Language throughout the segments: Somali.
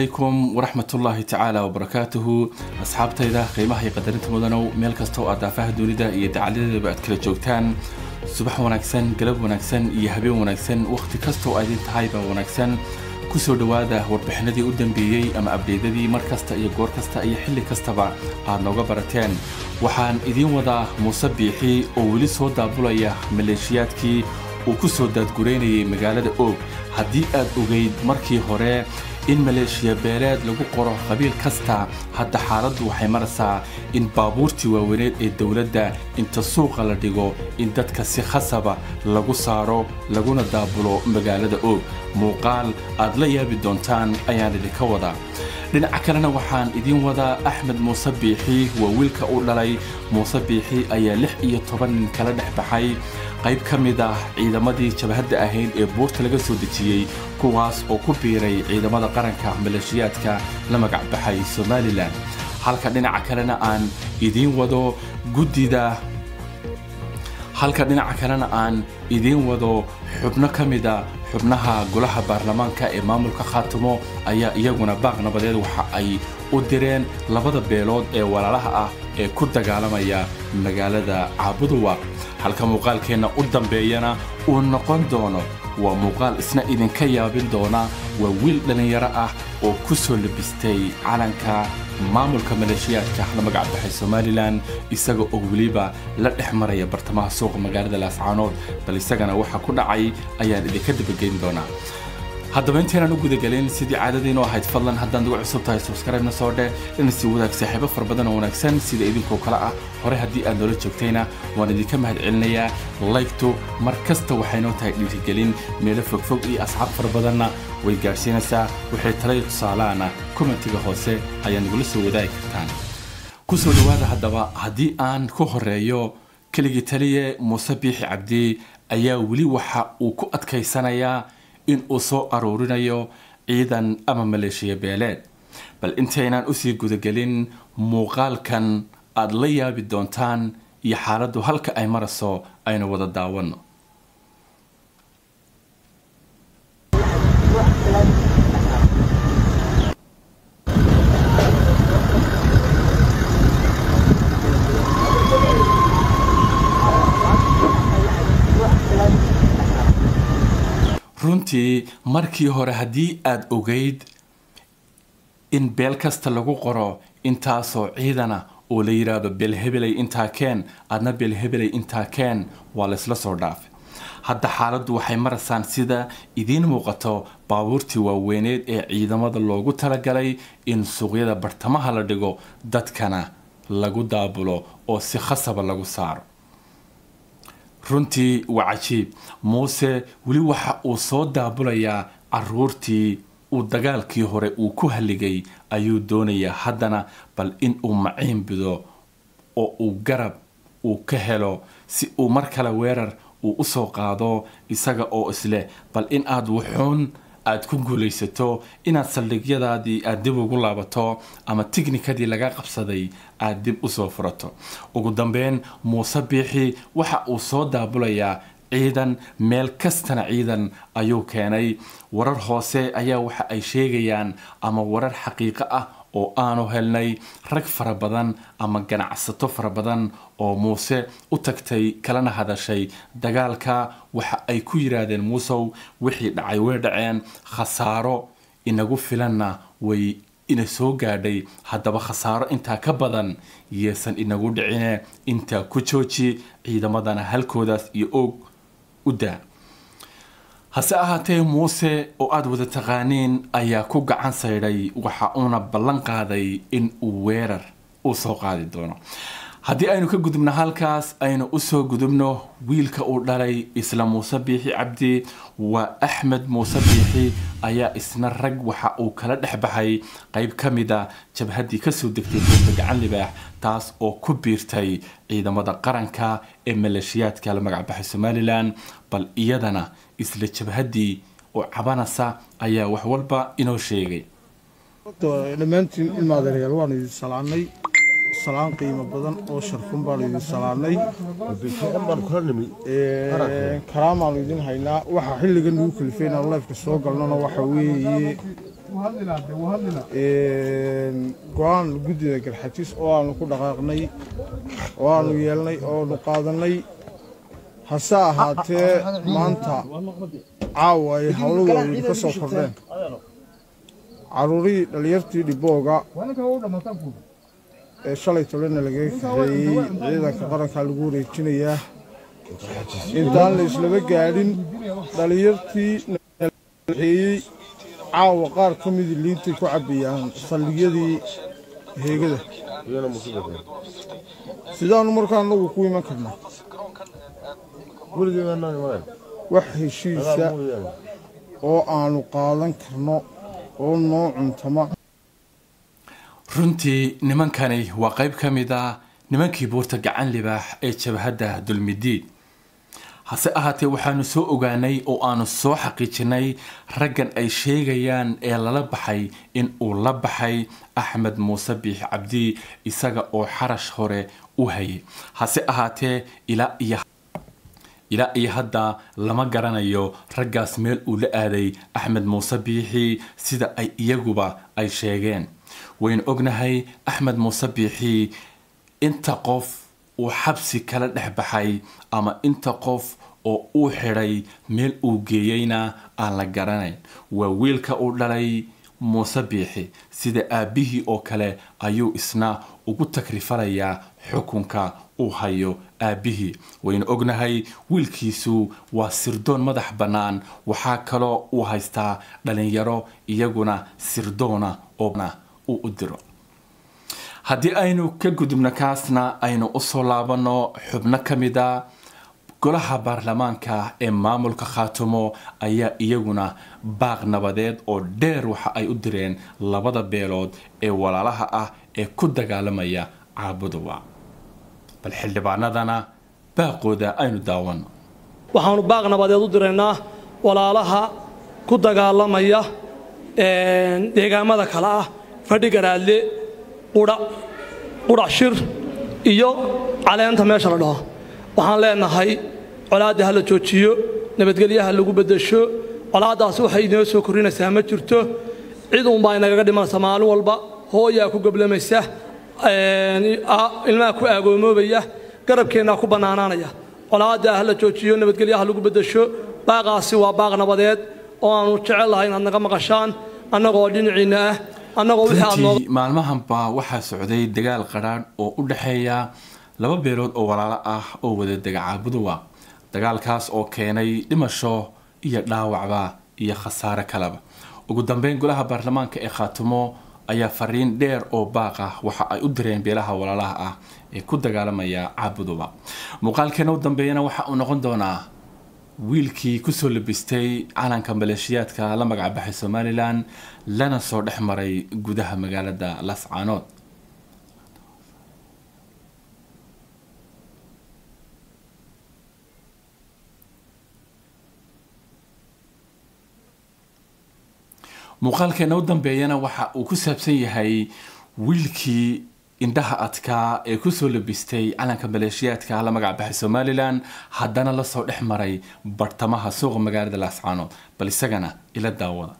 calaykum waraxmatullaahi tacaala wabarakaatuhu asxaabtayda qiimaha iyo qadarinta mudanow meel kasta oo aad daafaha dunida iyo dacaladeedaba aad kala joogtaan. Subax wanaagsan galab wanaagsan iyo habeen wanaagsan wakhti kasta oo aydin tahay baa wanaagsan. Kusoo dhowaada warbixinadii u dambeeyey ama abdeydadii mar kasta iyo goor kasta iyo xilli kastaba aad nooga barateen. Waxaan idiin wadaa muuse biixi oo weli soo daabulaya maleeshiyaadkii uu ku soo daadgureynayay magaalada oog. Haddii aad ogayd markii hore in maleeshiya beeleed lagu qoro qabiil kasta. Hadda xaaladdu waxay maraysaa in baabuurtii waaweyneed ee dowladda inta suuqa la dhigo in dadka si khasaba lagu saaro laguna daabulo magaalada oog muuqaal aad la yaabi doontaan ayaan idinka wadaa. Dhinaca kalena waxaan idiin wadaa axmed muuse biixi waa wiilka u dhalay. Muuse biixi ayaa lix iyo toban nin kala dhex baxay. Qayb ka mid ah ciidamadii jabhadda ahayd ee buurta laga soo dejiyey kuwaas oo ku biiray ciidamada qaranka maleeshiyaadka la magac baxay somalilan halka dhinaca kalena aan idiin wado guddida halka dhinaca kalena aan idiin wado xubno ka mida xubnaha golaha baarlamaanka ee maamulka khaatimo ayaa iyaguna baaq nabadeed waxa ay u direen labada beelood ee walaalaha ah ee ku dagaalamaya magaalada caabuduwa halka muuqaalkeenna u dambeeyana uu noqon doono waa muuqaal isna idinka yaabin doona waa wiil dhallinyaro ah oo ku soo labistay calanka maamulka maleeshiyaadka la magac baxay somalilan isaga oo weliba la dhex maraya bartamaha suuqa magaalada laascaanood. Bal isagana waxa ku dhacay ayaan idinka dabageyn doonaa haddaba intaynan u gudagelin sidii caadadiinu ahayd fadlan haddaan ugu cusub tahay subscribe-na soo dheh dhina sii wadaag saaxiibo fara badan oo wanaagsan sida idinkoo kale ah. Hore haddii aad noola joogtayna waan idinka mahad celinayaa laygtu mar kasta waxay noo tahay dhiirigelin meelo fogfog iyo asxaab fara badanna way gaadhsiinaysaa waxay talaya tusaalaana kommentiga hoose ayaa nagula soo wadaagi kartaan ku soo dhowaada haddaba haddii aan ku horeeyo keligii taliye muuse biixi cabdi ayaa weli waxa uu ku adkaysanayaa in uu soo aruurinayo ciidan ama maleeshiya beeleed bal intaynaan u sii gudagelin muuqaalkan aad la yaabi doontaan iyo xaaladdu halka ay marayso aynu wada daawanno runtii markii hore haddii aad ogayd in beel kasta lagu qoro intaasoo ciidana oo la yidhaahdo beelhebelay intaa keen adna beelhebelay intaa keen waa laysla soo dhaafay. Hadda xaaladdu waxay maraysaan sida idiin muuqato baabuurtii waaweyneed ee ciidamada loogu talagalay in suuqyada bartamaha la dhigo dadkana lagu daabulo oo si khasaba lagu saaro runtii waa cajiib. Muuse weli waxa uu soo daabulayaa caruurtii uu dagaalkii hore uu ku halligay ayuu doonayaa. Haddana bal in uu maciin bido oo uu garab uu ka helo si uu mar kale weerar uu u soo qaado isaga oo isleh bal in aad wuxuun aad ku guulaysato inaad saldhigyadaadii aad dib ugu laabato ama tiknikadii laga qabsaday aad dib u soo furato. Ugu dambeyn muuse biixi waxa uu soo daabulayaa ciidan meel kastana ciidan ayuu keenay. Warar hoose ayaa waxa ay sheegayaan ama warar xaqiiqo ah oo aanu helnay rag fara badan ama ganacsato fara badan oo muuse u tagtay kalena hadashay. Dagaalka waxa ay ku yidhaahdeen muusow wixii dhacay way dhaceen. Khasaaro inagu filanna way ina soo gaadhay. Haddaba khasaaro intaa ka badan yeesan inagu dhicine. Intaa ku jooji ciidamadana halkoodaas iyo oog u daa hase ahaatee muuse oo aada wada taqaaniin ayaa ku gacan saydhay waxa uuna ballan qaaday in uu weerar uu soo qaadi doono. Haddii aynu ka gudubno halkaas aynu u soo gudubno wiilka uu dhalay isla muuse biixi cabdi waa axmed muuse biixi ayaa isna rag waxa uu kala dhex baxay. Qayb ka mid a jabhaddii ka soo degtay buurta gacan libaax taas oo ku biirtay ciidamada qaranka ee maleeshiyaadka la magac baxay somalilan. Bal iyadana isla jabhaddii oo cabanasa ayaa wax walba inoo sheegay. Dhammaantiin ilmaadeerayaal waanu idin salaannay salaan qiimo badan oo sharfun baanu idin salaannay karaamaanu idin haynaa. Waxaa xilligan nugu kalifay leefka soo galnona waxa weeye. Go'aan guddida garxajis oo aanu ku dhaqaaqnay oo aanu yeelnay ooanu qaadannay hase ahaatee maanta caawa ay waaweyn ka soo kordheen. Carruurihii dhallinyartii dhibooga ee shalay tolena lagaga kaxeeyey ciidanka qarankaa lagu wareejinayaa. Intaan la islaba gaadhin dhallinyartii nakaxeeyey caawa qaar ka midii liintay ku cabbayaan saldhigyadii heegada. Sidaannu markaa annagu ku iman karnaa. Wax heshiisa oo aanu qaadan karno oo noo cuntama runtii nimankani waa qayb ka mid ah nimankii buurta gacan libaax ee jabhadda dulmidiid. Hase ahaatee waxaanu soo ogaanay oo aanu soo xaqiijinay raggan ay sheegayaan ee lala baxay in uu la baxay axmed muuse biix cabdi isaga oo xarash hore u hayay. Hase ahaatee ilaa iyo iyo hadda lama garanayo raggaas meel uu la aaday axmed muuse biixi sida ay iyaguba ay sheegeen waynu ognahay axmed muuse biixi inta qof uu xabsi kala dhex baxay ama inta qof oo uu xidhay meel uu geeyeyna aan la garanayn. Waa wiilka uu dhalay muuse biixi sida aabbihii oo kale ayuu isna ugu takrifalayaa xukunka uu hayo aabbihii waynu ognahay wiilkiisu waa sirdoon madax bannaan waxaa kaloo uu haystaa dhalinyaro iyaguna sirdoona oona uu u diro haddii aynu ka gudubno kaasna aynu u soo laabanno xubno ka mid a golaha baarlamaanka ee maamulka khaatumo ayaa iyaguna baaq nabadeed oo dheer waxa ay u direen labada beelood ee walaalaha ah ee ku dagaalamaya caabuduwa. Bal xildhibaanadana baaqooda aynu daawano waxaanu baaq nabadeed u diraynaa walaalaha ku dagaalamaya deegaamada kale ah fadhi garaadle qudhac shir iyo caleenta meesha la dhaho waxaan leenahay colaadda ha la joojiyo nabadgelyaha lagu beddesho colaaddaasi waxay inoo soo korrinaysaa ma jirto cid uunbaa inagaga dhimanaysa maalin walba hooyaa ku goblamaysa ilmaha ku aagoomoobaya garabkeennaa ku bannaanaanaya colaadda ha la joojiyo nabadgelyaha lagu beddesho baaqaasi waa baaq nabadeed oo aanu jecel lahay inaad naga maqashaan annagoo dhinaciinna ah maalmahanba waxaa socday dagaal qadhaadh oo u dhexeeya laba beelood oo walaalo ah oo wada dega caabuduwa. Dagaalkaas oo keenay dhimasho iyo dhaawacba iyo khasaare kaleba ugu dambeyn golaha baarlamaanka ee khaatumo ayaa fariin dheer oo baaq ah. Waxa ay u direen beelaha walaalaha ah ee ku dagaalamaya caabuduba muuqaalkeena u dambeeyana waxa uu noqon doonaa wiilkii ku soo labistay calanka maleeshiyaadka la magacbaxay somalilan lana soo dhex maray gudaha magaalada lascaanood muuqaalkeena u dambeeyana waxa uu ku saabsan yahay wiilkii indhaha adkaa ee kusoo labistay calanka maleeshiyaadka la magacbaxay somalilan haddana lasoo dhex maray bartamaha suuqa magaalada laascaanood bal isagana ila daawada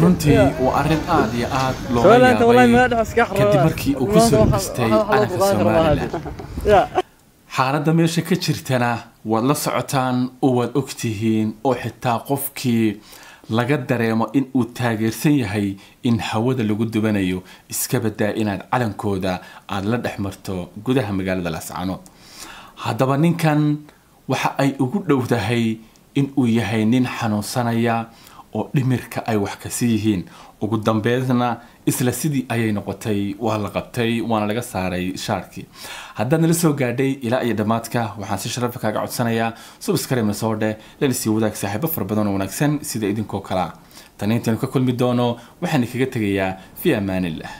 runtii waa arrin aada iyo aada looga yaabay. kadib markii uu ku soo labistay calanka somalilan xaaladda meesha ka jirtana waad la socotaan oo waad ogtihiin oo xitaa qofkii laga dareemo in uu taageersan yahay in hawada lagu dubanayo. Iska badaa inaad calankooda aada la dhex marto gudaha magaalada laascaanood haddaba ninkan waxa ay ugu dhowdahay in uu yahay nin xanuunsanaya oo dhimirka ay wax kasi yihiin. Ugu dambeydna isla sidii ayay noqotay waa la qabtay waana laga saaray shaarkii. Haddaad nala soo gaadhay ilaa iyo dhammaadka waxaan si sharafa kaaga codsanayaa. Subscribe-na soo dheh lana sii wadaag saaxiibo fara badan oo wanaagsan sida idinkoo kalea tani intaynu ka kulmi doono waxaan kaga tegayaa fi amaanillah